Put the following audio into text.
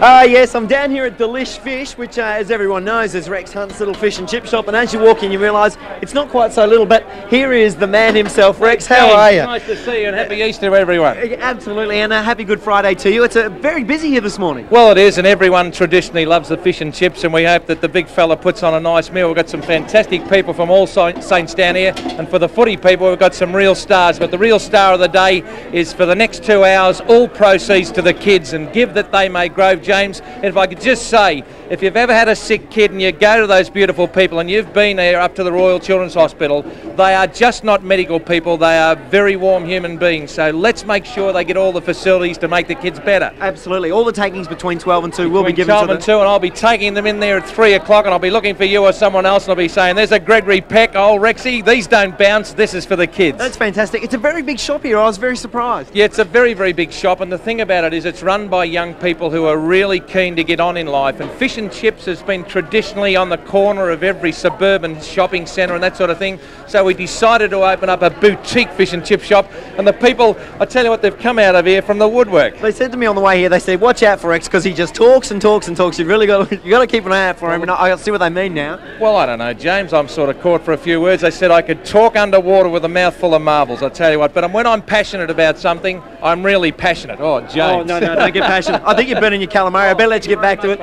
Uh, yes, I'm down here at Delish Fish, which, uh, as everyone knows, is Rex Hunt's little fish and chip shop. And as you walk in, you realise it's not quite so little. But here is the man himself, Rex. How are you? Nice to see you and happy Easter everyone. Absolutely, and a happy Good Friday to you. It's uh, very busy here this morning. Well, it is, and everyone traditionally loves the fish and chips, and we hope that the big fella puts on a nice meal. We've got some fantastic people from all saints down here, and for the footy people, we've got some real stars. But the real star of the day is for the next two hours, all proceeds to the kids, and give that they may grow. James, and if I could just say, if you've ever had a sick kid and you go to those beautiful people and you've been there up to the Royal Children's Hospital, they are just not medical people. They are very warm human beings. So let's make sure they get all the facilities to make the kids better. Absolutely. All the takings between 12 and 2 will be Between given 12 to and the... 2, and I'll be taking them in there at 3 o'clock, and I'll be looking for you or someone else, and I'll be saying, There's a Gregory Peck, old Rexy, these don't bounce, this is for the kids. That's fantastic. It's a very big shop here. I was very surprised. Yeah, it's a very, very big shop, and the thing about it is it's run by young people who are really keen to get on in life. And fish and chips has been traditionally on the corner of every suburban shopping centre and that sort of thing. So we decided to open up a boutique fish and chip shop, and the people, I tell you what, they've come out of here from the woodwork. They said to me on the way here, they said, watch out for Rex because he just talks and talks and talks. You've really got to, you got to keep an eye out for him. And I, I see what they mean now. Well, I don't know, James. I'm sort of caught for a few words. They said I could talk underwater with a mouthful of marbles. I tell you what. But when I'm passionate about something, I'm really passionate. Oh, James. Oh, no, no, don't get passionate. I think you're burning your calamari. I better let you get back to it.